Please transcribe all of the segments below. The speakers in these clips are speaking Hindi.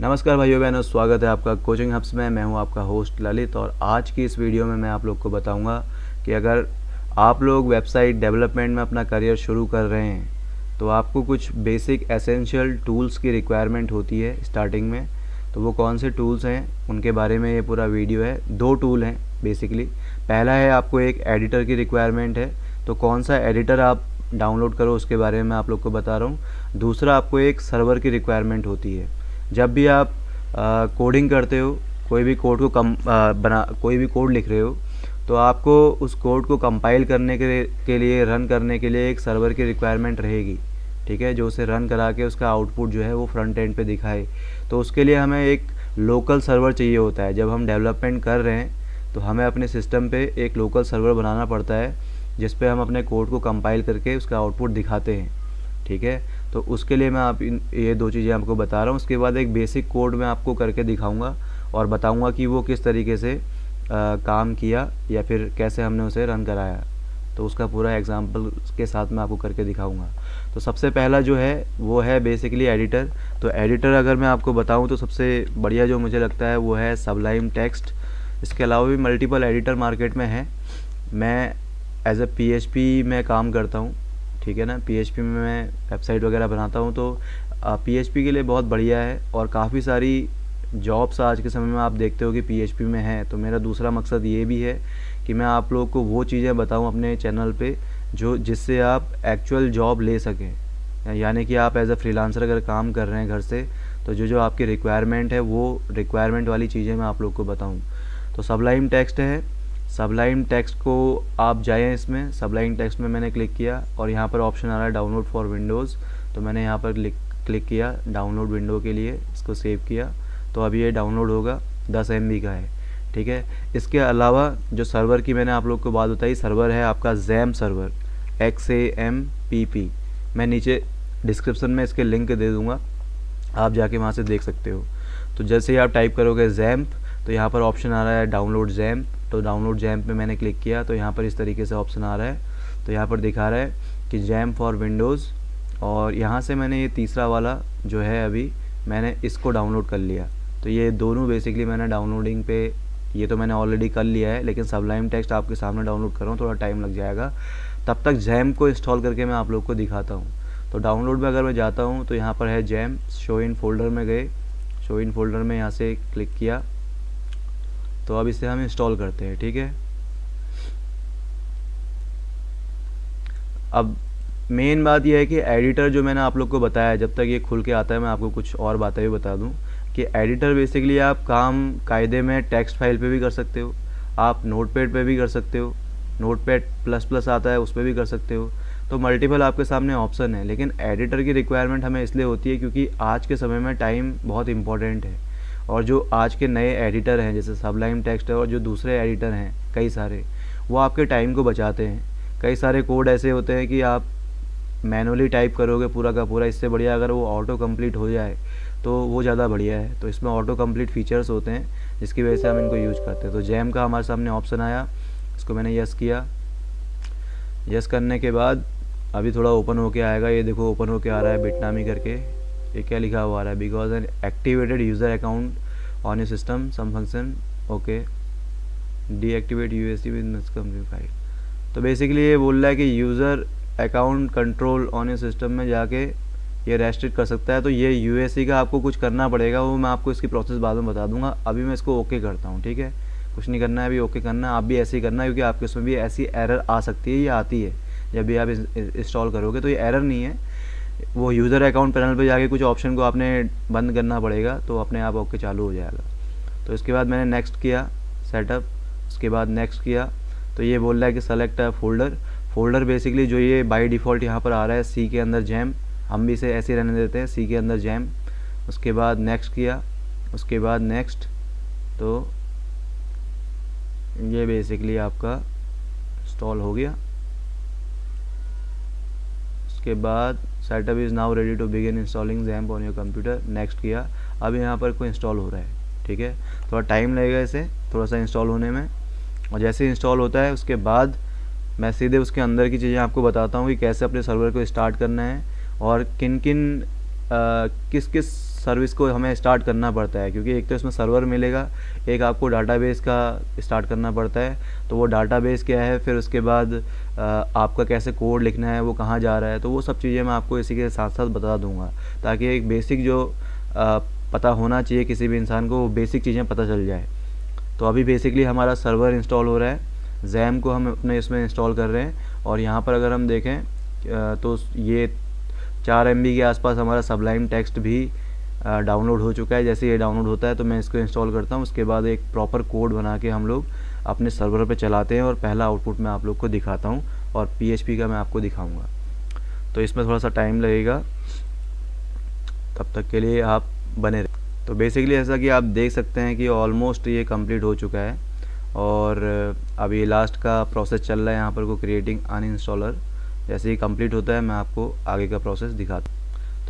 नमस्कार भाइयों बहनों, स्वागत है आपका कोचिंग हब्स में। मैं हूँ आपका होस्ट ललित और आज की इस वीडियो में मैं आप लोग को बताऊँगा कि अगर आप लोग वेबसाइट डेवलपमेंट में अपना करियर शुरू कर रहे हैं तो आपको कुछ बेसिक एसेंशियल टूल्स की रिक्वायरमेंट होती है स्टार्टिंग में। तो वो कौन से टूल्स हैं, उनके बारे में ये पूरा वीडियो है। दो टूल हैं बेसिकली पहला है आपको एक एडिटर की रिक्वायरमेंट है। तो कौन सा एडिटर आप डाउनलोड करो, उसके बारे में मैं आप लोग को बता रहा हूँ। दूसरा आपको एक सर्वर की रिक्वायरमेंट होती है। जब भी आप कोडिंग करते हो कोई भी कोड को कम आ, बना कोई भी कोड लिख रहे हो तो आपको उस कोड को कंपाइल करने के, के लिए रन करने के लिए एक सर्वर की रिक्वायरमेंट रहेगी ठीक है? जो उसे रन करा के उसका आउटपुट जो है वो फ्रंट एंड पे दिखाए। तो उसके लिए हमें एक लोकल सर्वर चाहिए होता है। जब हम डेवलपमेंट कर रहे हैं तो हमें अपने सिस्टम पे एक लोकल सर्वर बनाना पड़ता है जिस पे हम अपने कोड को कंपाइल करके उसका आउटपुट दिखाते हैं ठीक है? तो उसके लिए मैं आप इन ये दो चीज़ें आपको बता रहा हूँ। उसके बाद एक बेसिक कोड मैं आपको करके दिखाऊँगा और बताऊँगा कि वो किस तरीके से आ, काम किया या फिर कैसे हमने उसे रन कराया। तो उसका पूरा एग्ज़ाम्पल के साथ मैं आपको करके दिखाऊँगा। तो सबसे पहला जो है वो है बेसिकली एडिटर तो एडिटर अगर मैं आपको बताऊँ तो सबसे बढ़िया जो मुझे लगता है वो है सबलाइम टेक्स्ट इसके अलावा भी मल्टीपल एडिटर मार्केट में है। मैं एज ए पी में काम करता हूँ। ठीक है ना? पीएचपी में मैं वेबसाइट वगैरह बनाता हूँ तो पीएचपी के लिए बहुत बढ़िया है और काफ़ी सारी जॉब्स आज के समय में आप देखते हो कि पी में है। तो मेरा दूसरा मकसद ये भी है कि मैं आप लोग को वो चीज़ें बताऊँ अपने चैनल पे जो, जिससे आप एक्चुअल जॉब ले सकें। यानी कि आप एज अ फ्रीलांसर अगर काम कर रहे हैं घर से तो जो जो आपकी रिक्वायरमेंट है वो रिक्वायरमेंट वाली चीज़ें मैं आप लोग को बताऊँ। तो सबलाइम टेक्स्ट है। सबलाइम टेक्स्ट को आप जाएँ इसमें। सबलाइम टेक्स्ट में मैंने क्लिक किया और यहाँ पर ऑप्शन आ रहा है डाउनलोड फॉर विंडोज़ तो मैंने यहाँ पर क्लिक क्लिक किया डाउनलोड विंडो के लिए, इसको सेव किया। तो अभी ये डाउनलोड होगा, दस एम का है, ठीक है? इसके अलावा जो सर्वर की मैंने आप लोग को बात बताई सर्वर है आपका XAMPP server X A M P P मैं नीचे डिस्क्रिप्शन में इसके लिंक दे दूँगा, आप जाके वहाँ से देख सकते हो। तो जैसे ही आप टाइप करोगे जैम्प तो यहाँ पर ऑप्शन आ रहा है डाउनलोड जैम्प तो डाउनलोड जैम पे मैंने क्लिक किया तो यहाँ पर इस तरीके से ऑप्शन आ रहा है। तो यहाँ पर दिखा रहा है कि जैम फॉर विंडोज़ और यहाँ से मैंने ये तीसरा वाला जो है अभी मैंने इसको डाउनलोड कर लिया। तो ये दोनों बेसिकली मैंने डाउनलोडिंग पे, ये तो मैंने ऑलरेडी कर लिया है, लेकिन सबलाइम टेक्स्ट आपके सामने डाउनलोड कर थोड़ा टाइम लग जाएगा। तब तक जैम को इंस्टॉल करके मैं आप लोग को दिखाता हूँ। तो डाउनलोड में अगर मैं जाता हूँ तो यहाँ पर है जैम शो इन फोल्डर में गए। शो इन फोल्डर में यहाँ से क्लिक किया। तो अब इसे हम इंस्टॉल करते हैं, ठीक है? अब मेन बात यह है कि एडिटर जो मैंने आप लोग को बताया, जब तक ये खुल के आता है, मैं आपको कुछ और बातें भी बता दूँ कि एडिटर बेसिकली आप काम कायदे में टेक्स्ट फ़ाइल पे भी कर सकते हो, आप नोट पैड पर भी कर सकते हो नोट पैड प्लस प्लस आता है, उस पर भी कर सकते हो। तो मल्टीपल आपके सामने ऑप्शन है, लेकिन एडिटर की रिक्वायरमेंट हमें इसलिए होती है क्योंकि आज के समय में टाइम बहुत इंपॉर्टेंट है। और जो आज के नए एडिटर हैं, जैसे सबलाइम टेक्स्ट और जो दूसरे एडिटर हैं, कई सारे, वो आपके टाइम को बचाते हैं। कई सारे कोड ऐसे होते हैं कि आप मैनुअली टाइप करोगे पूरा का पूरा, इससे बढ़िया अगर वो ऑटो कंप्लीट हो जाए तो वो ज़्यादा बढ़िया है। तो इसमें ऑटो कंप्लीट फीचर्स होते हैं, जिसकी वजह से हम इनको यूज़ करते हैं। तो जैम का हमारे सामने ऑप्शन आया, इसको मैंने यस किया। यस करने के बाद अभी थोड़ा ओपन होके आएगा। ये देखो ओपन होके आ रहा है बिटनामी करके। ये क्या लिखा हुआ आ रहा है? Because an activated user account on your system some function okay deactivate U S file तो बेसिकली ये बोल रहा है कि user account control on your system में जाके ये रेस्ट्रिक्ट कर सकता है। तो ये यू का आपको कुछ करना पड़ेगा, वो मैं आपको इसकी प्रोसेस बाद में बता दूँगा। अभी मैं इसको ओके करता हूँ, ठीक है? कुछ नहीं करना है, अभी ओके करना है। आप भी ऐसे ही करना है क्योंकि आपके उसमें भी ऐसी एरर आ सकती है, या आती है, जब भी आप इंस्टॉल करोगे। तो ये एरर नहीं है वो यूज़र अकाउंट पैनल पे जाके कुछ ऑप्शन को आपने बंद करना पड़ेगा तो अपने आप ओके चालू हो जाएगा। तो इसके बाद मैंने नेक्स्ट किया सेटअप उसके बाद नेक्स्ट किया। तो ये बोल रहा है कि सेलेक्ट फोल्डर फोल्डर बेसिकली जो ये बाय डिफ़ॉल्ट यहाँ पर आ रहा है सी के अंदर जैम हम भी इसे ऐसे रहने देते हैं सी के अंदर जैम उसके बाद नेक्स्ट किया, उसके बाद नेक्स्ट तो ये बेसिकली आपका इंस्टॉल हो गया। उसके बाद setup is now ready to begin installing XAMPP on your computer next किया। अब यहाँ पर कोई इंस्टॉल हो रहा है ठीक है? थोड़ा टाइम लगेगा इसे थोड़ा सा इंस्टॉल होने में। और जैसे इंस्टॉल होता है उसके बाद मैं सीधे उसके अंदर की चीज़ें आपको बताता हूँ कि कैसे अपने सर्वर को स्टार्ट करना है और किन किन आ, किस किस सर्विस को हमें स्टार्ट करना पड़ता है, क्योंकि एक तो इसमें सर्वर मिलेगा, एक आपको डाटाबेस का स्टार्ट करना पड़ता है। तो वो डाटाबेस क्या है, फिर उसके बाद आपका कैसे कोड लिखना है, वो कहाँ जा रहा है तो वो सब चीज़ें मैं आपको इसी के साथ साथ बता दूँगा, ताकि एक बेसिक जो पता होना चाहिए किसी भी इंसान को, वो बेसिक चीज़ें पता चल जाए। तो अभी बेसिकली हमारा सर्वर इंस्टॉल हो रहा है जैम को हम अपने इसमें इंस्टॉल कर रहे हैं, और यहाँ पर अगर हम देखें तो ये चार एम के आसपास हमारा सबलाइम टेक्स्ट भी डाउनलोड हो चुका है। जैसे ये डाउनलोड होता है तो मैं इसको इंस्टॉल करता हूँ। उसके बाद एक प्रॉपर कोड बना के हम लोग अपने सर्वर पर चलाते हैं और पहला आउटपुट मैं आप लोग को दिखाता हूँ और पीएचपी का मैं आपको दिखाऊँगा। तो इसमें थोड़ा सा टाइम लगेगा। तब तक के लिए आप बने रहे। तो बेसिकली ऐसा कि आप देख सकते हैं कि ऑलमोस्ट ये कंप्लीट हो चुका है और अभी लास्ट का प्रोसेस चल रहा है। यहाँ पर को क्रिएटिंग अन इंस्टॉलर जैसे ही कंप्लीट होता है, मैं आपको आगे का प्रोसेस दिखाता हूँ।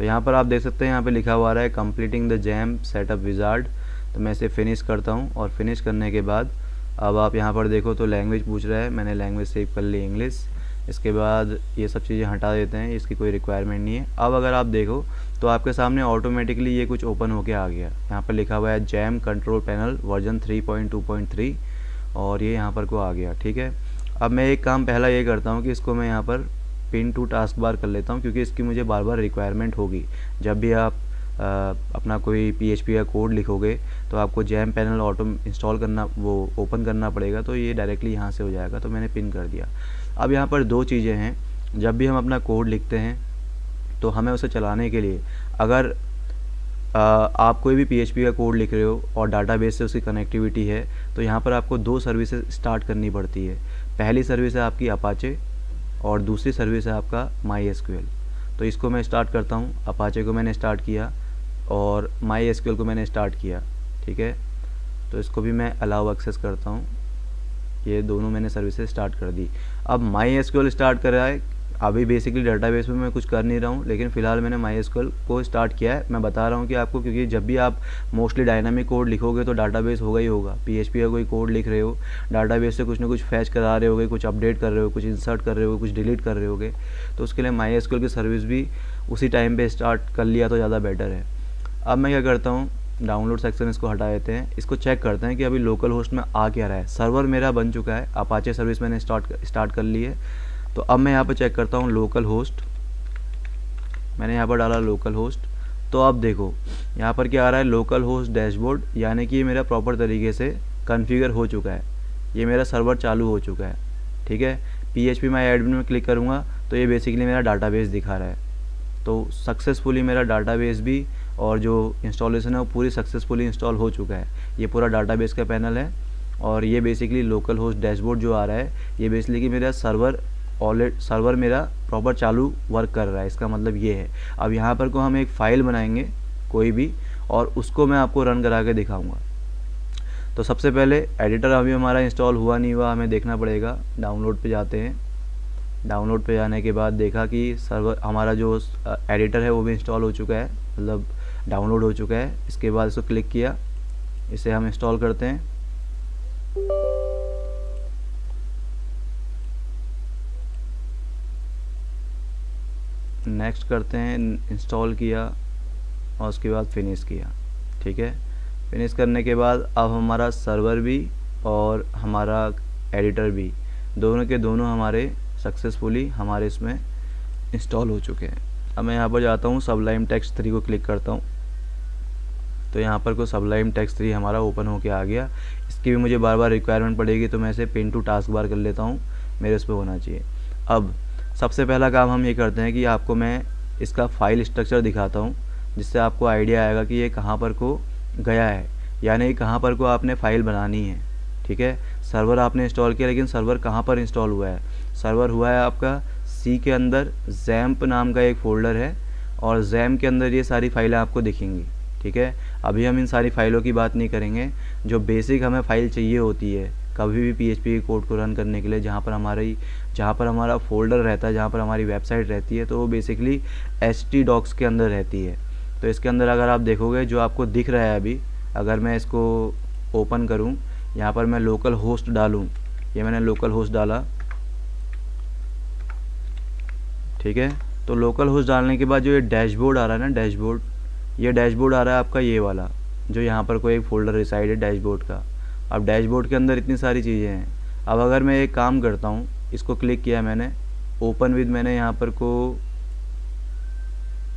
तो यहाँ पर आप देख सकते हैं, यहाँ पे लिखा हुआ रहा है completing the XAMPP setup wizard तो मैं इसे फिनिश करता हूँ और फिनिश करने के बाद अब आप यहाँ पर देखो तो लैंग्वेज पूछ रहा है। मैंने लैंग्वेज सेव कर ली इंग्लिश इसके बाद ये सब चीज़ें हटा देते हैं, इसकी कोई रिक्वायरमेंट नहीं है। अब अगर आप देखो तो आपके सामने ऑटोमेटिकली ये कुछ ओपन होके आ गया। यहाँ पर लिखा हुआ है जैम कंट्रोल पैनल वर्जन 3.2.3 और ये यहाँ पर को आ गया, ठीक है? अब मैं एक काम पहला ये करता हूँ कि इसको मैं यहाँ पर पिन टू टास्क बार कर लेता हूँ क्योंकि इसकी मुझे बार बार रिक्वायरमेंट होगी। जब भी आप आ, अपना कोई पीएचपी का कोड लिखोगे तो आपको जैम पैनल ऑटो इंस्टॉल करना वो ओपन करना पड़ेगा तो ये डायरेक्टली यहाँ से हो जाएगा तो मैंने पिन कर दिया। अब यहाँ पर दो चीज़ें हैं। जब भी हम अपना कोड लिखते हैं तो हमें उसे चलाने के लिए अगर आ, आप कोई भी पीएचपी का कोड लिख रहे हो और डाटाबेस से उसकी कनेक्टिविटी है तो यहाँ पर आपको दो सर्विसेज़ स्टार्ट करनी पड़ती है। पहली सर्विस है आपकी अपाचे और दूसरी सर्विस है आपका माई एस तो इसको मैं स्टार्ट करता हूँ। अपाचे को मैंने स्टार्ट किया और माई एस को मैंने स्टार्ट किया, ठीक है? तो इसको भी मैं अलाउ एक्सेस करता हूँ। ये दोनों मैंने सर्विसेज़ स्टार्ट कर दी। अब माई एस स्टार्ट कर रहा है अभी बेसिकली डाटाबेस में मैं कुछ कर नहीं रहा हूँ, लेकिन फ़िलहाल मैंने माई को स्टार्ट किया है। मैं बता रहा हूँ कि आपको, क्योंकि जब भी आप मोस्टली डायनामिक कोड लिखोगे तो डाटाबेस होगा ही होगा। पी का कोई कोड लिख रहे हो डाटाबेस से कुछ ना कुछ फैच करा रहे होगे, कुछ अपडेट कर रहे हो, कुछ इंसर्ट कर रहे हो, कुछ डिलीट कर रहे होगे तो उसके लिए माई की सर्विस भी उसी टाइम पर स्टार्ट कर लिया तो ज़्यादा बेटर है। अब मैं क्या करता हूँ डाउनलोड सेक्शन इसको हटा देते हैं। इसको चेक करते हैं कि अभी लोकल होस्ट में आ क्या रहा है। सर्वर मेरा बन चुका है अपाचे सर्विस मैंने स्टार्ट स्टार्ट कर ली है। तो अब मैं यहाँ पर चेक करता हूँ लोकल होस्ट मैंने यहाँ पर डाला लोकल होस्ट तो अब देखो, यहाँ पर क्या आ रहा है? लोकल होस्ट डैशबोर्ड यानी कि ये मेरा प्रॉपर तरीके से कन्फिगर हो चुका है। ये मेरा सर्वर चालू हो चुका है। ठीक है? P H P my admin में क्लिक करूँगा तो ये बेसिकली मेरा डाटाबेस दिखा रहा है। तो सक्सेसफुली मेरा डाटाबेस भी और जो इंस्टॉलेशन है, वो पूरी सक्सेसफुली इंस्टॉल हो चुका है। ये पूरा डाटाबेस का पैनल है और ये बेसिकली लोकल होस्ट डैशबोर्ड जो आ रहा है, ये बेसिकली मेरा सर्वर ऑलरेड सर्वर मेरा प्रॉपर चालू वर्क कर रहा है। इसका मतलब ये है। अब यहाँ पर को हम एक फ़ाइल बनाएँगे, कोई भी, और उसको मैं आपको रन करा के दिखाऊँगा। तो सबसे पहले एडिटर अभी हमारा इंस्टॉल हुआ नहीं हुआ, हमें देखना पड़ेगा। डाउनलोड पे जाते हैं। डाउनलोड पे जाने के बाद देखा कि सर्वर हमारा जो एडिटर है वो भी इंस्टॉल हो चुका है। मतलब डाउनलोड हो चुका है। इसके बाद इसको क्लिक किया। इसे हम इंस्टॉल करते हैं। नेक्स्ट करते हैं इंस्टॉल किया और उसके बाद फिनिश किया, ठीक है? फिनिश करने के बाद अब हमारा सर्वर भी और हमारा एडिटर भी, दोनों के दोनों हमारे सक्सेसफुली हमारे इसमें इंस्टॉल हो चुके हैं। अब मैं यहाँ पर जाता हूँ सबलाइम टेक्स्ट थ्री को क्लिक करता हूँ। तो यहाँ पर को सबलाइम टेक्स्ट थ्री हमारा ओपन होके आ गया। इसकी भी मुझे बार बार रिक्वायरमेंट पड़ेगी तो मैं इसे पिन टू टास्क बार कर लेता हूँ। मेरे उस पर होना चाहिए। अब सबसे पहला काम हम ये करते हैं कि आपको मैं इसका फ़ाइल स्ट्रक्चर दिखाता हूँ, जिससे आपको आइडिया आएगा कि ये कहाँ पर को गया है, यानी कहाँ पर को आपने फ़ाइल बनानी है, ठीक है? सर्वर आपने इंस्टॉल किया, लेकिन सर्वर कहाँ पर इंस्टॉल हुआ है? सर्वर हुआ है आपका सी के अंदर जैम्प नाम का एक फ़ोल्डर है, और जैम के अंदर ये सारी फाइलें आपको दिखेंगी, ठीक है? अभी हम इन सारी फाइलों की बात नहीं करेंगे। जो बेसिक हमें फ़ाइल चाहिए होती है कभी भी पी के कोड को रन करने के लिए जहाँ पर हमारी, जहाँ पर हमारा फोल्डर रहता है, जहाँ पर हमारी वेबसाइट रहती है तो वो बेसिकली एच डॉक्स के अंदर रहती है। तो इसके अंदर अगर आप देखोगे, जो आपको दिख रहा है अभी, अगर मैं इसको ओपन करूँ, यहाँ पर मैं लोकल होस्ट डालूँ। ये मैंने लोकल होस्ट डाला। ठीक है? तो लोकल होस्ट डालने के बाद जो ये डैशबोर्ड आ रहा है ना डैशबोर्ड ये डैशबोर्ड आ रहा है आपका ये वाला, जो यहाँ पर कोई एक फोल्डर रिसाइड है डैशबोर्ड का। अब डैशबोर्ड के अंदर इतनी सारी चीज़ें हैं। अब अगर मैं एक काम करता हूँ इसको क्लिक किया मैंने ओपन विद मैंने यहाँ पर को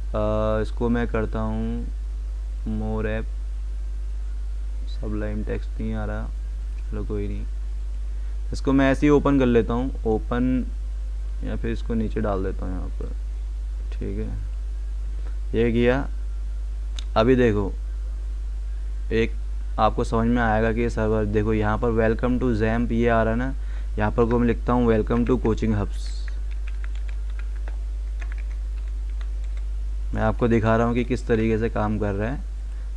आ, इसको मैं करता हूँ more app Sublime text नहीं आ रहा चलो कोई नहीं। इसको मैं ऐसे ही ओपन कर लेता हूँ ओपन या फिर इसको नीचे डाल देता हूँ यहाँ पर। ठीक है। ये किया। अभी देखो एक आपको समझ में आएगा कि ये सर्वर देखो यहाँ पर वेलकम टू जैम्प ये आ रहा है ना, यहाँ पर को मैं लिखता हूँ वेलकम टू कोचिंग हब्स मैं आपको दिखा रहा हूँ कि किस तरीके से काम कर रहा है।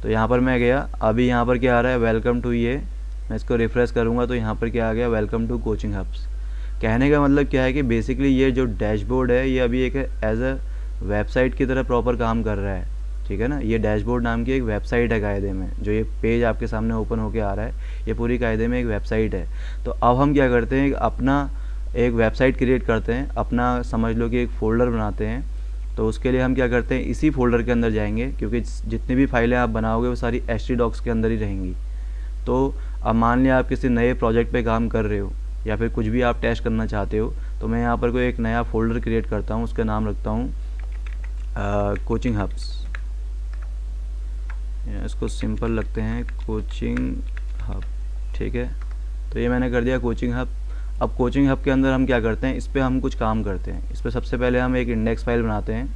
तो यहाँ पर मैं गया, अभी यहाँ पर क्या आ रहा है वेलकम टू ये। मैं इसको रिफ़्रेश करूँगा तो यहाँ पर क्या आ गया वेलकम टू कोचिंग हब्स कहने का मतलब क्या है कि बेसिकली ये जो डैशबोर्ड है, ये अभी एक एज अ वेबसाइट की तरह प्रॉपर काम कर रहा है। ठीक है ना? ये डैशबोर्ड नाम की एक वेबसाइट है कायदे में, जो ये पेज आपके सामने ओपन होके आ रहा है। ये पूरी कायदे में एक वेबसाइट है। तो अब हम क्या करते हैं अपना एक वेबसाइट क्रिएट करते हैं, अपना समझ लो कि एक फ़ोल्डर बनाते हैं। तो उसके लिए हम क्या करते हैं, इसी फोल्डर के अंदर जाएँगे, क्योंकि जितनी भी फाइलें आप बनाओगे, वो सारी एच डॉक्स के अंदर ही रहेंगी। तो अब मान लिया आप किसी नए प्रोजेक्ट पे काम कर रहे हो, या फिर कुछ भी आप टेस्ट करना चाहते हो तो मैं यहाँ पर कोई एक नया फोल्डर क्रिएट करता हूँ, उसका नाम रखता हूँ कोचिंग हब्स इसको सिंपल लगते हैं कोचिंग हब, ठीक है? तो ये मैंने कर दिया कोचिंग हब। अब कोचिंग हब के अंदर हम क्या करते हैं? इस पर हम कुछ काम करते हैं। इस पर सबसे पहले हम एक इंडेक्स फ़ाइल बनाते हैं।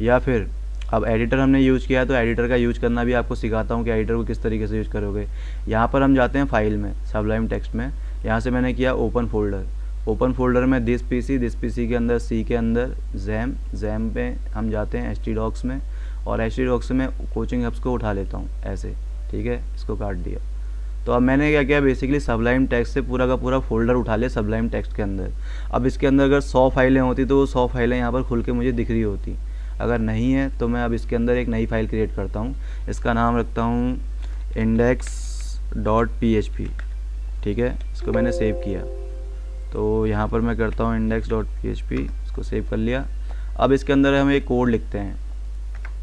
या फिर, अब एडिटर हमने यूज़ किया तो एडिटर का यूज़ करना भी आपको सिखाता हूँ कि एडिटर को किस तरीके से यूज़ करोगे। यहाँ पर हम जाते हैं फ़ाइल में सबलाइम टेक्स्ट में। यहाँ से मैंने किया ओपन फोल्डर ओपन फोल्डर में दिस पीसी दिस पीसी के अंदर सी के अंदर जैम जैम पे हम जाते हैं एच में। और एच डी डॉक्स में कोचिंग हब्स को उठा लेता हूँ, ऐसे, ठीक है? इसको काट दिया। तो अब मैंने क्या किया बेसिकली सबलाइम टेक्स्ट से पूरा का पूरा फोल्डर उठा लिया सबलाइम टेक्स्ट के अंदर। अब इसके अंदर अगर सौ फाइलें होती तो वो सौ फाइलें यहाँ पर खुल के मुझे दिख रही होती। अगर नहीं है तो मैं अब इसके अंदर एक नई फ़ाइल क्रिएट करता हूँ। इसका नाम रखता हूँ index dot P H P ठीक है? इसको मैंने सेव किया। तो यहाँ पर मैं करता हूँ index dot P H P इसको सेव कर लिया। अब इसके अंदर हम एक कोड लिखते हैं।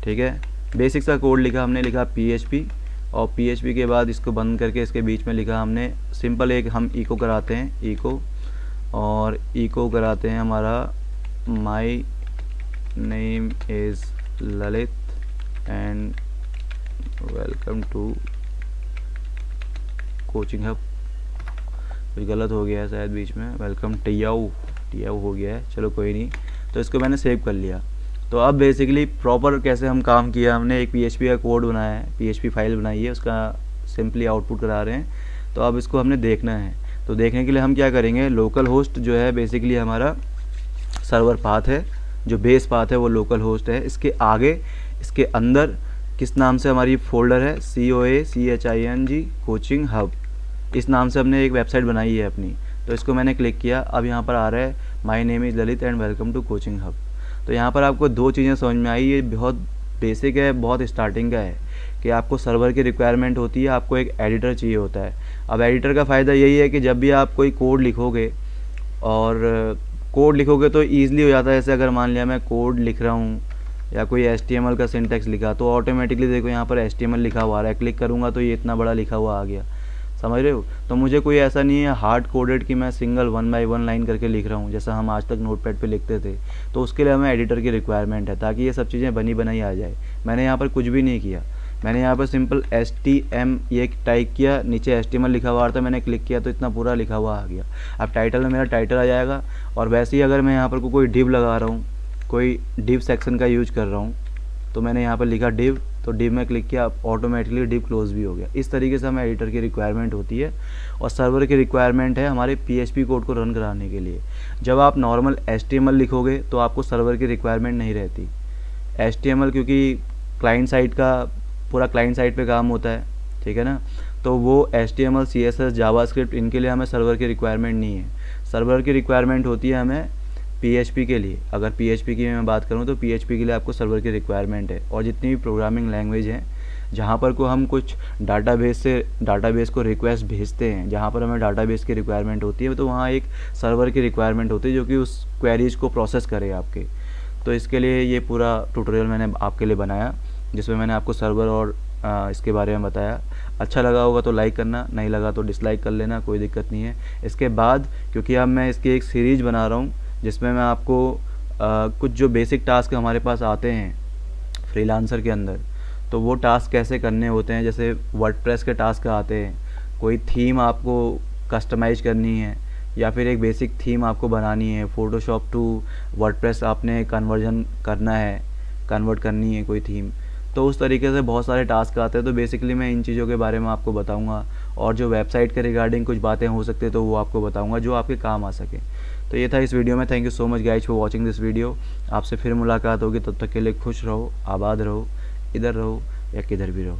ठीक है? बेसिक सा कोड लिखा हमने, लिखा पी और PHP के बाद इसको बंद करके इसके बीच में लिखा हमने सिंपल एक हम इको कराते हैं इको और इको कराते हैं हमारा my name is Lalit and welcome to coaching hub कुछ गलत हो गया है शायद बीच में। वेलकम टियाऊ टियाऊ हो गया है। चलो कोई नहीं। तो इसको मैंने सेव कर लिया। तो अब बेसिकली प्रॉपर कैसे हम काम किया, हमने एक पीएचपी का कोड बनाया है पी फ़ाइल बनाई है, उसका सिंपली आउटपुट करा रहे हैं। तो अब इसको हमने देखना है। तो देखने के लिए हम क्या करेंगे लोकल होस्ट जो है बेसिकली हमारा सर्वर पाथ है, जो बेस पाथ है, वो लोकल होस्ट है। इसके आगे, इसके अंदर किस नाम से हमारी फोल्डर है? C O A C H I N G coaching hub इस नाम से हमने एक वेबसाइट बनाई है अपनी। तो इसको मैंने क्लिक किया। अब यहाँ पर आ रहा है my name is Lalit and welcome to coaching hub तो यहाँ पर आपको दो चीज़ें समझ में आई। ये बहुत बेसिक है, बहुत स्टार्टिंग का है कि आपको सर्वर की रिक्वायरमेंट होती है, आपको एक एडिटर चाहिए होता है। अब एडिटर का फ़ायदा यही है कि जब भी आप कोई कोड लिखोगे और कोड लिखोगे तो ईज़िली हो जाता है। जैसे अगर मान लिया मैं कोड लिख रहा हूँ या कोई एस का सिंटेक्स लिखा तो ऑटोमेटिकली देखो यहाँ पर एस लिखा हुआ आ रहा है। क्लिक करूँगा तो ये इतना बड़ा लिखा हुआ आ गया। समझ रहे हो? तो मुझे कोई ऐसा नहीं है हार्ड कोडेड कि मैं single one by one line करके लिख रहा हूँ, जैसा हम आज तक नोट पैड पर लिखते थे। तो उसके लिए हमें एडिटर की रिक्वायरमेंट है, ताकि ये सब चीज़ें बनी बनाई आ जाए। मैंने यहाँ पर कुछ भी नहीं किया। मैंने यहाँ पर सिंपल एस टी एम ये टाइप किया, नीचे एस टी एम लिखा हुआ था, मैंने क्लिक किया तो इतना पूरा लिखा हुआ आ गया। अब टाइटल में मेरा टाइटल आ जाएगा, और वैसे ही अगर मैं यहाँ पर को कोई डिव लगा रहा हूँ, कोई डिव सेक्शन का यूज़ कर रहा हूँ तो मैंने यहाँ पर लिखा डिव तो डिव में क्लिक किया ऑटोमेटिकली डिव क्लोज भी हो गया। इस तरीके से हमें एडिटर की रिक्वायरमेंट होती है और सर्वर की रिक्वायरमेंट है हमारे पीएचपी कोड को रन कराने के लिए। जब आप नॉर्मल एच लिखोगे तो आपको सर्वर की रिक्वायरमेंट नहीं रहती। एच क्योंकि क्लाइंट साइड का, पूरा क्लाइंट साइड पे काम होता है, ठीक है ना? तो वो H T M L C S S JavaScript इनके लिए हमें सर्वर की रिक्वायरमेंट नहीं है। सर्वर की रिक्वायरमेंट होती है हमें PHP के लिए। अगर PHP की मैं बात करूँ तो PHP के लिए आपको सर्वर की रिक्वायरमेंट है और जितनी भी प्रोग्रामिंग लैंग्वेज हैं जहाँ पर को हम कुछ डाटाबेस से डाटाबेस को रिक्वेस्ट भेजते हैं जहाँ पर हमें डाटाबेस की रिक्वायरमेंट होती है तो वहाँ एक सर्वर की रिक्वायरमेंट होती है जो कि उस क्वेरीज को प्रोसेस करे आपके। तो इसके लिए ये पूरा ट्यूटोरियल मैंने आपके लिए बनाया जिसमें मैंने आपको सर्वर और आ, इसके बारे में बताया। अच्छा लगा होगा तो लाइक करना नहीं लगा तो डिसलाइक कर लेना कोई दिक्कत नहीं है। इसके बाद क्योंकि अब मैं इसकी एक सीरीज़ बना रहा हूँ जिसमें मैं आपको आ, कुछ जो बेसिक टास्क हमारे पास आते हैं फ्रीलांसर के अंदर तो वो टास्क कैसे करने होते हैं? जैसे वर्ड के टास्क आते हैं कोई थीम आपको कस्टमाइज करनी है या फिर एक बेसिक थीम आपको बनानी है फ़ोटोशॉप टू वर्ड आपने कन्वर्जन करना है कन्वर्ट करनी है कोई थीम तो उस तरीके से बहुत सारे टास्क आते हैं। तो बेसिकली मैं इन चीज़ों के बारे में आपको बताऊँगा और जो वेबसाइट के रिगार्डिंग कुछ बातें हो सकती है तो वो आपको बताऊँगा जो आपके काम आ सके। तो ये था इस वीडियो में। Thank you so much guys for watching this video आपसे फिर मुलाकात होगी, तब तक के लिए खुश रहो, आबाद रहो, इधर रहो या किधर भी रहो।